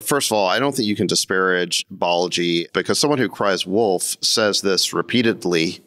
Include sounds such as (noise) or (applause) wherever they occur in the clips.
First of all, I don't think you can disparage Balaji because someone who cries wolf says this repeatedly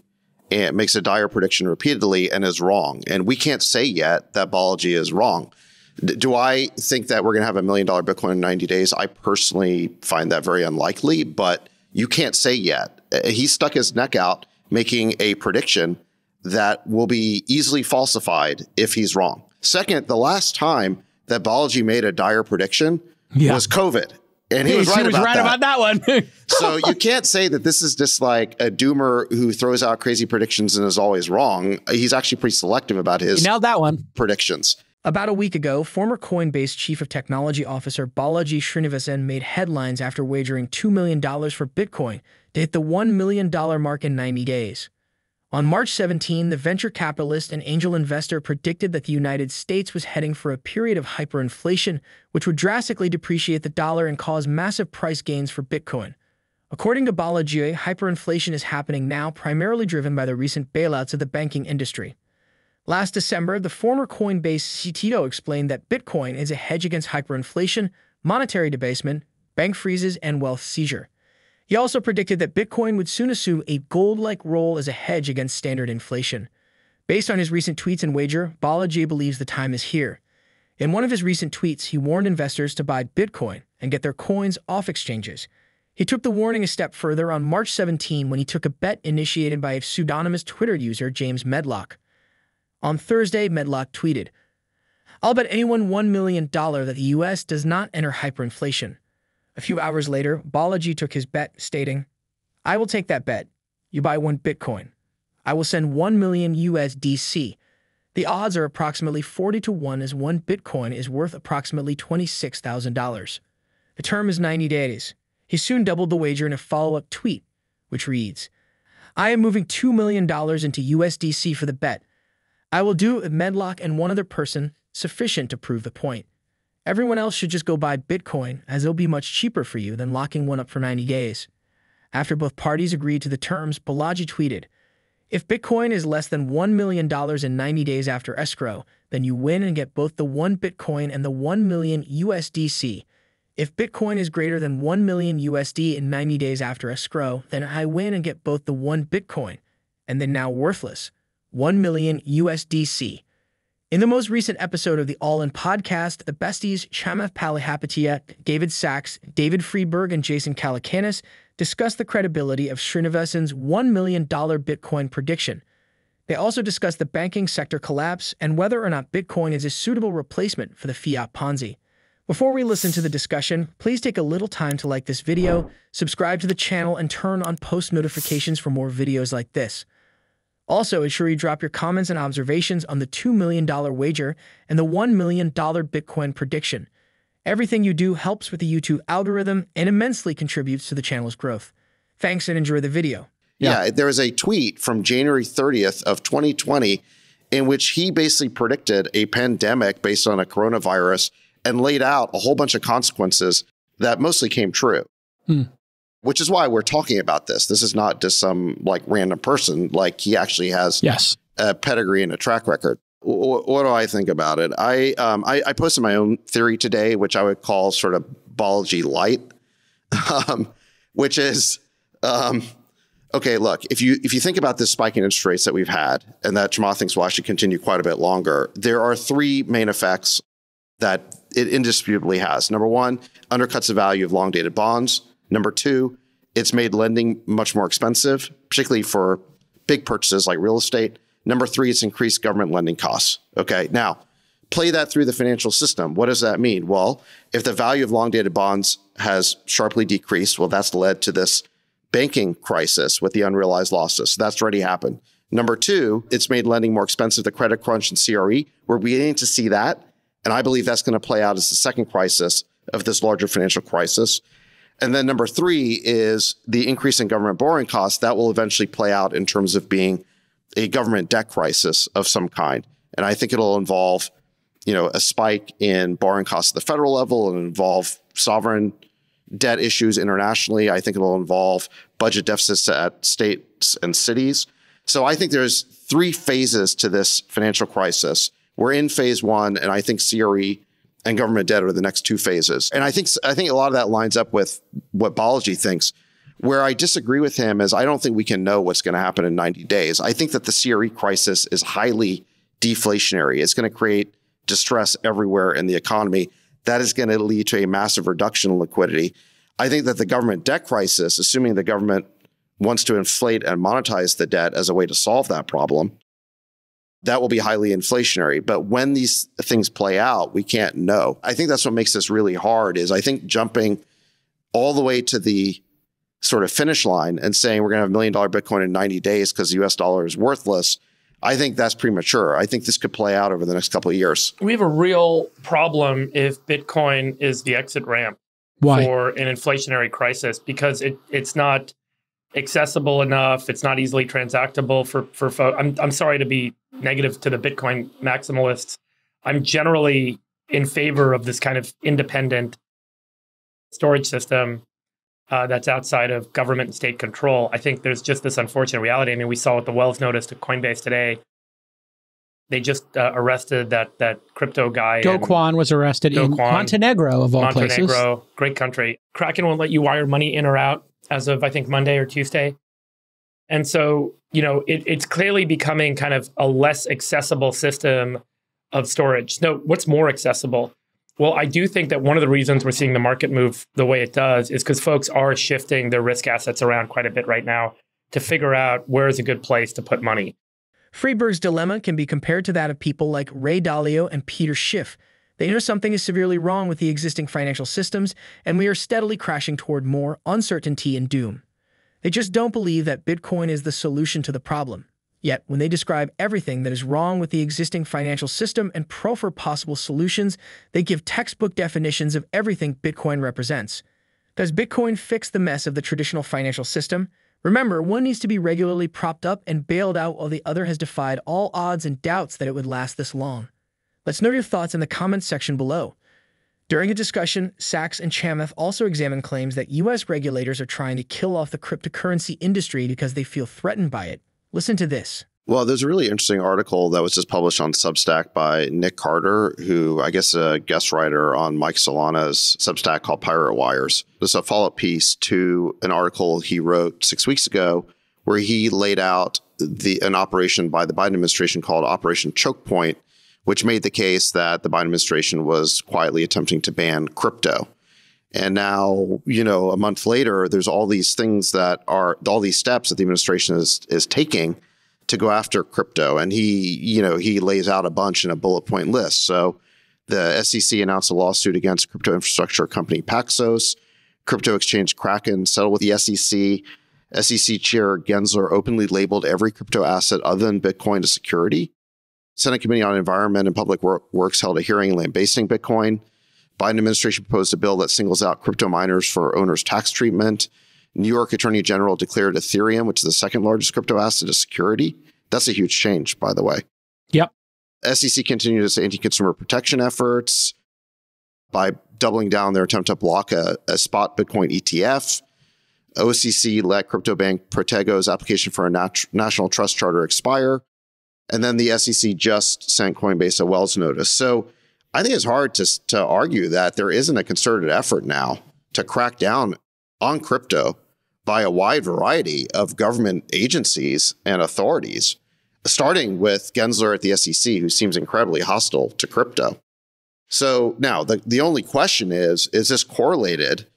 and makes a dire prediction repeatedly and is wrong. And we can't say yet that Balaji is wrong. Do I think that we're going to have a million dollar Bitcoin in 90 days? I personally find that very unlikely, but you can't say yet. Uh, he stuck his neck out making a prediction that will be easily falsified if he's wrong. Second, the last time that Balaji made a dire prediction yeah. was COVID. And he was right, he was about, right that. about that one. (laughs) so you can't say that this is just like a doomer who throws out crazy predictions and is always wrong. He's actually pretty selective about his you nailed that one. predictions. About a week ago, former Coinbase Chief of Technology Officer Balaji Srinivasan made headlines after wagering $2 million for Bitcoin to hit the $1 million mark in 90 days. On March 17, the venture capitalist and angel investor predicted that the United States was heading for a period of hyperinflation, which would drastically depreciate the dollar and cause massive price gains for Bitcoin. According to Balaji, hyperinflation is happening now, primarily driven by the recent bailouts of the banking industry. Last December, the former Coinbase CTO explained that Bitcoin is a hedge against hyperinflation, monetary debasement, bank freezes, and wealth seizure. He also predicted that Bitcoin would soon assume a gold like role as a hedge against standard inflation. Based on his recent tweets and wager, Balaji believes the time is here. In one of his recent tweets, he warned investors to buy Bitcoin and get their coins off exchanges. He took the warning a step further on March 17 when he took a bet initiated by a pseudonymous Twitter user, James Medlock. On Thursday, Medlock tweeted, I'll bet anyone $1 million that the US does not enter hyperinflation. A few hours later, Balaji took his bet, stating, I will take that bet. You buy one Bitcoin. I will send 1 million USDC. The odds are approximately 40 to 1 as one Bitcoin is worth approximately $26,000. The term is 90 days. He soon doubled the wager in a follow up tweet, which reads I am moving $2 million into USDC for the bet. I will do with Medlock and one other person sufficient to prove the point. Everyone else should just go buy Bitcoin, as it'll be much cheaper for you than locking one up for 90 days. After both parties agreed to the terms, Balaji tweeted, If Bitcoin is less than $1 million in 90 days after escrow, then you win and get both the 1 Bitcoin and the 1 million USDC. If Bitcoin is greater than 1 million USD in 90 days after escrow, then I win and get both the 1 Bitcoin and the now worthless 1 million USDC. In the most recent episode of the All In podcast, the besties Chamath Palihapitiya, David Sacks, David Friedberg, and Jason Calacanis discussed the credibility of Srinivasan's $1 million Bitcoin prediction. They also discussed the banking sector collapse and whether or not Bitcoin is a suitable replacement for the fiat Ponzi. Before we listen to the discussion, please take a little time to like this video, subscribe to the channel, and turn on post notifications for more videos like this. Also, ensure you drop your comments and observations on the $2 million wager and the $1 million Bitcoin prediction. Everything you do helps with the YouTube algorithm and immensely contributes to the channel's growth. Thanks and enjoy the video. Yeah, yeah there was a tweet from January 30th of 2020 in which he basically predicted a pandemic based on a coronavirus and laid out a whole bunch of consequences that mostly came true. Hmm which is why we're talking about this. This is not just some like random person. Like he actually has yes. a pedigree and a track record. W- what do I think about it? I, um, I, I posted my own theory today, which I would call sort of Balaji light, (laughs) um, which is um, okay. Look, if you if you think about this spike in interest rates that we've had, and that Chamath thinks will actually continue quite a bit longer, there are three main effects that it indisputably has. Number one, undercuts the value of long dated bonds. Number two, it's made lending much more expensive, particularly for big purchases like real estate. Number three, it's increased government lending costs. Okay. Now, play that through the financial system. What does that mean? Well, if the value of long dated bonds has sharply decreased, well, that's led to this banking crisis with the unrealized losses. So That's already happened. Number two, it's made lending more expensive, the credit crunch and CRE. We're beginning to see that. And I believe that's going to play out as the second crisis of this larger financial crisis. And then number three is the increase in government borrowing costs that will eventually play out in terms of being a government debt crisis of some kind. And I think it'll involve, you know, a spike in borrowing costs at the federal level and involve sovereign debt issues internationally. I think it'll involve budget deficits at states and cities. So I think there's three phases to this financial crisis. We're in phase one, and I think CRE and government debt are the next two phases. And I think I think a lot of that lines up with what Balaji thinks. Where I disagree with him is I don't think we can know what's going to happen in 90 days. I think that the CRE crisis is highly deflationary. It's going to create distress everywhere in the economy. That is going to lead to a massive reduction in liquidity. I think that the government debt crisis, assuming the government wants to inflate and monetize the debt as a way to solve that problem, that will be highly inflationary. But when these things play out, we can't know. I think that's what makes this really hard is I think jumping all the way to the sort of finish line and saying we're going to have a million dollar Bitcoin in 90 days because the US dollar is worthless. I think that's premature. I think this could play out over the next couple of years. We have a real problem if Bitcoin is the exit ramp Why? for an inflationary crisis because it, it's not accessible enough. It's not easily transactable for for folks. I'm I'm sorry to be negative to the Bitcoin maximalists. I'm generally in favor of this kind of independent storage system uh, that's outside of government and state control. I think there's just this unfortunate reality. I mean, we saw with the Wells notice to Coinbase today. They just uh, arrested that that crypto guy. Do in Kwon was arrested in Kwon, Montenegro, of all places. Montenegro, great country. Kraken won't let you wire money in or out as of I think Monday or Tuesday. And so, you know, it, it's clearly becoming kind of a less accessible system of storage. No, what's more accessible? Well, I do think that one of the reasons we're seeing the market move the way it does is because folks are shifting their risk assets around quite a bit right now to figure out where is a good place to put money. Friedberg's dilemma can be compared to that of people like Ray Dalio and Peter Schiff. They know something is severely wrong with the existing financial systems, and we are steadily crashing toward more uncertainty and doom. They just don't believe that Bitcoin is the solution to the problem. Yet, when they describe everything that is wrong with the existing financial system and proffer possible solutions, they give textbook definitions of everything Bitcoin represents. Does Bitcoin fix the mess of the traditional financial system? Remember, one needs to be regularly propped up and bailed out while the other has defied all odds and doubts that it would last this long. Let's know your thoughts in the comments section below. During a discussion, Sacks and Chamath also examined claims that U.S. regulators are trying to kill off the cryptocurrency industry because they feel threatened by it. Listen to this. Well, there's a really interesting article that was just published on Substack by Nick Carter, who I guess is a guest writer on Mike Solana's Substack called Pirate Wires. It's a follow up piece to an article he wrote six weeks ago where he laid out the an operation by the Biden administration called Operation Choke Point, which made the case that the Biden administration was quietly attempting to ban crypto. And now, you know, a month later, there's all these things that are all these steps that the administration is is taking to go after crypto. And he, you know, he lays out a bunch in a bullet point list. So the SEC announced a lawsuit against crypto infrastructure company Paxos, crypto exchange Kraken settled with the SEC. SEC Chair Gensler openly labeled every crypto asset other than Bitcoin a security. Senate Committee on Environment and Public Works held a hearing lambasting Bitcoin. Biden administration proposed a bill that singles out crypto miners for owners' tax treatment. New York Attorney General declared Ethereum, which is the second largest crypto asset, as security. That's a huge change, by the way. Yep. SEC continued its anti-consumer protection efforts by doubling down their attempt to block a, a spot Bitcoin ETF. OCC let crypto bank Protego's application for a nat- national trust charter expire. And then the SEC just sent Coinbase a Wells notice. So I think it's hard to, to argue that there isn't a concerted effort now to crack down on crypto by a wide variety of government agencies and authorities, starting with Gensler at the SEC, who seems incredibly hostile to crypto. So now the, the only question is is this correlated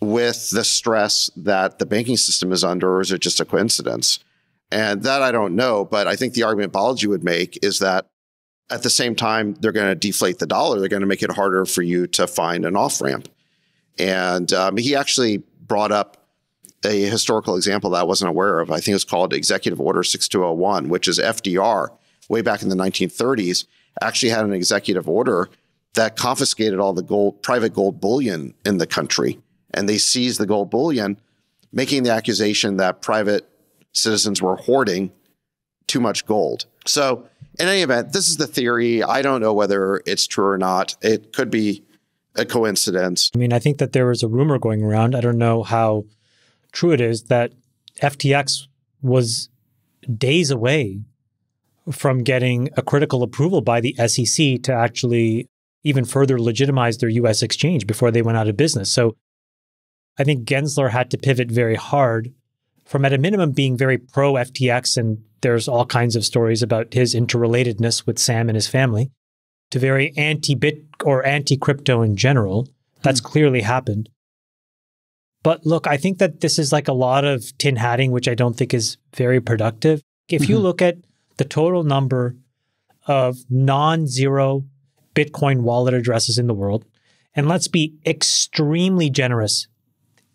with the stress that the banking system is under, or is it just a coincidence? And that I don't know, but I think the argument Balaji would make is that at the same time, they're going to deflate the dollar. They're going to make it harder for you to find an off ramp. And um, he actually brought up a historical example that I wasn't aware of. I think it's called Executive Order 6201, which is FDR, way back in the 1930s, actually had an executive order that confiscated all the gold, private gold bullion in the country. And they seized the gold bullion, making the accusation that private citizens were hoarding too much gold. So, in any event, this is the theory. I don't know whether it's true or not. It could be a coincidence. I mean, I think that there was a rumor going around. I don't know how true it is that FTX was days away from getting a critical approval by the SEC to actually even further legitimize their US exchange before they went out of business. So I think Gensler had to pivot very hard from, at a minimum, being very pro FTX. And there's all kinds of stories about his interrelatedness with Sam and his family to very anti bit or anti crypto in general. That's hmm. clearly happened. But look, I think that this is like a lot of tin hatting, which I don't think is very productive. If you mm-hmm. look at the total number of non zero Bitcoin wallet addresses in the world, and let's be extremely generous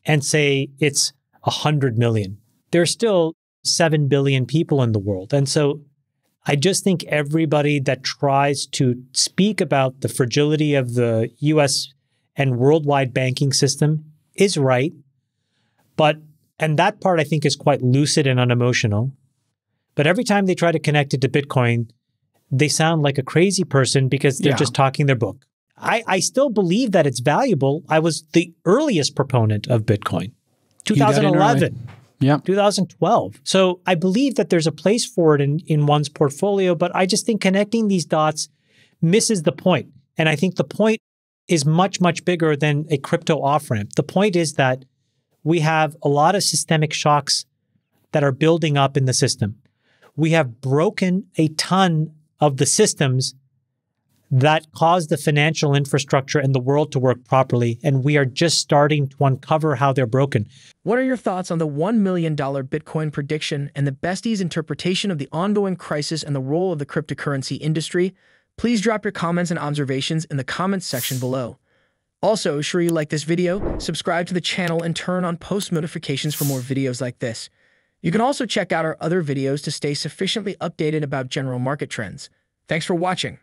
and say it's 100 million, there's still 7 billion people in the world. And so I just think everybody that tries to speak about the fragility of the US and worldwide banking system is right. But, and that part I think is quite lucid and unemotional. But every time they try to connect it to Bitcoin, they sound like a crazy person because they're yeah. just talking their book. I, I still believe that it's valuable. I was the earliest proponent of Bitcoin, 2011. Yeah. 2012. So I believe that there's a place for it in, in one's portfolio, but I just think connecting these dots misses the point. And I think the point is much, much bigger than a crypto off ramp. The point is that we have a lot of systemic shocks that are building up in the system. We have broken a ton of the systems that cause the financial infrastructure and the world to work properly. And we are just starting to uncover how they're broken. What are your thoughts on the $1 million Bitcoin prediction and the bestie's interpretation of the ongoing crisis and the role of the cryptocurrency industry? Please drop your comments and observations in the comments section below. Also, sure you like this video, subscribe to the channel and turn on post notifications for more videos like this. You can also check out our other videos to stay sufficiently updated about general market trends. Thanks for watching.